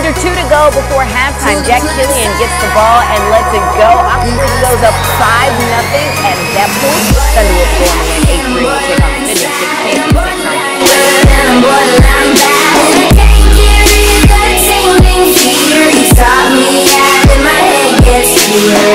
Under two to go before halftime, Jack Kilian gets the ball and lets it go. Oxford goes up 5 nothing, and at that point, Thunder will score an 8-3 kickoff finish. It's 16 6 9 borderline. away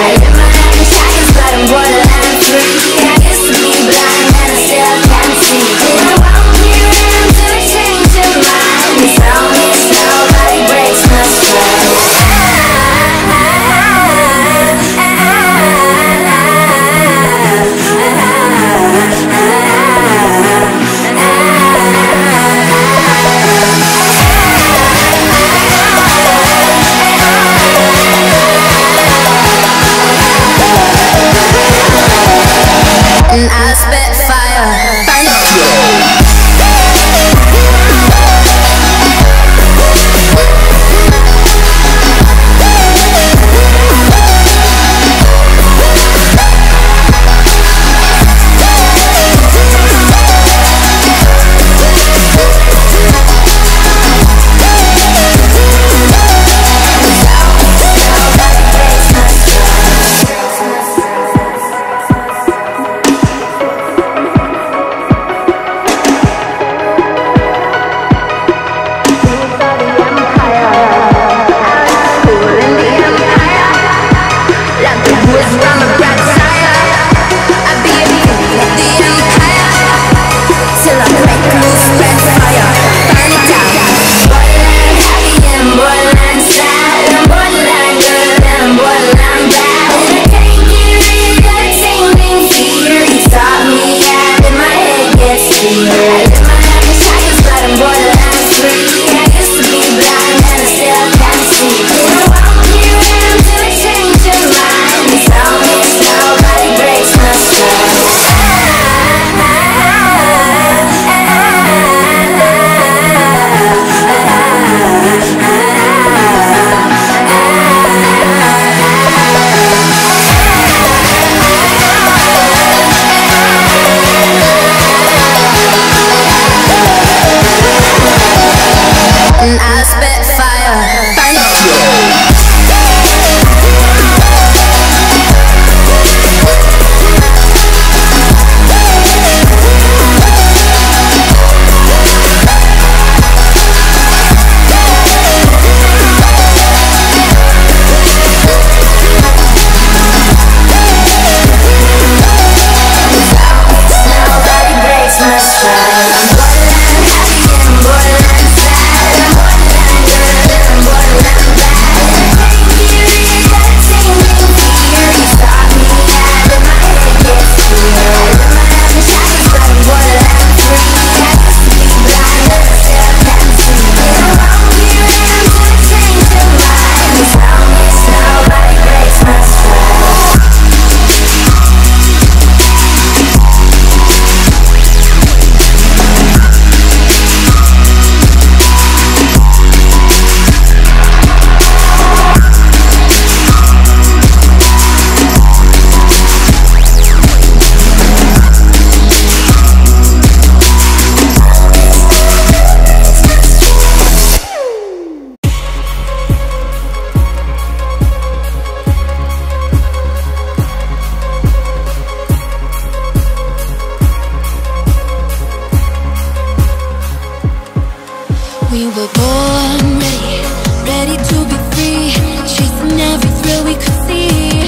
We were born ready, ready to be free. Chasing every thrill we could see.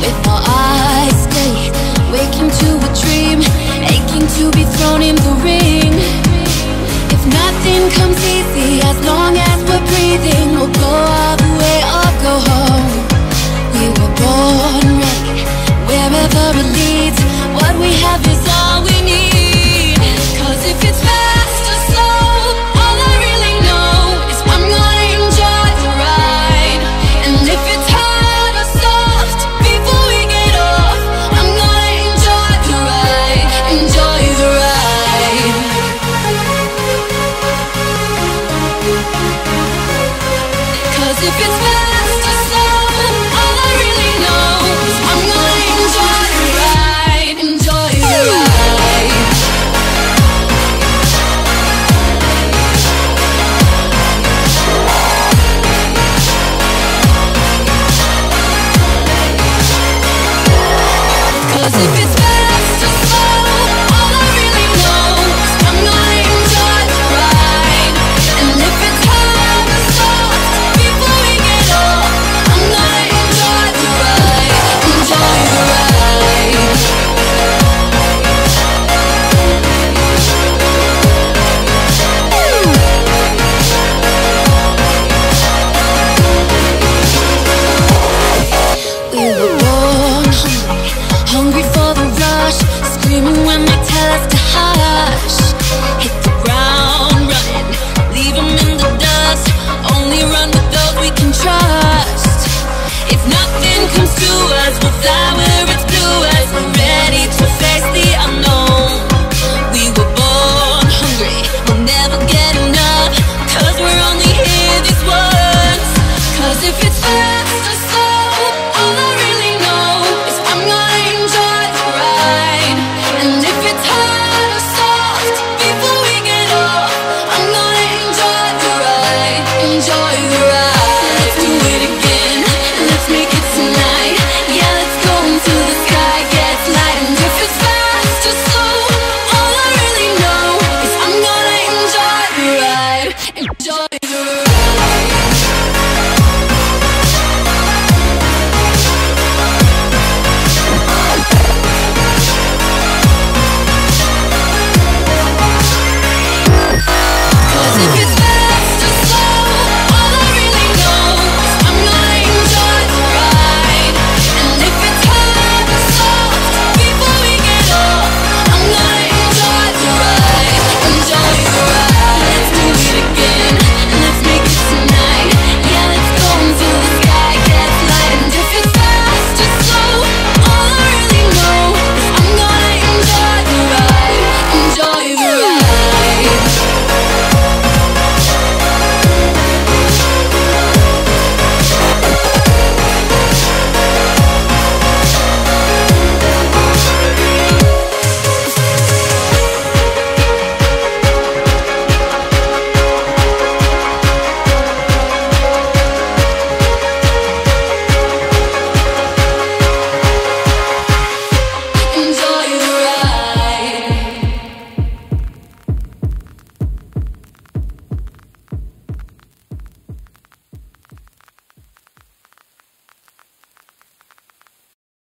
With our eyes steady, waking to a dream. Aching to be thrown in the ring. If nothing comes easy, as long as we're breathing We'll go If it's